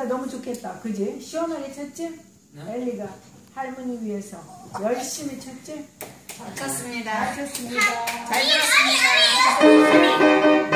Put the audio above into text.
치니까 너무 좋겠다. 그지? 시원하게 쳤지? 엘리가 할머니 위해서 열심히 쳤지? 쳤습니다. 쳤습니다. 잘 들었습니다.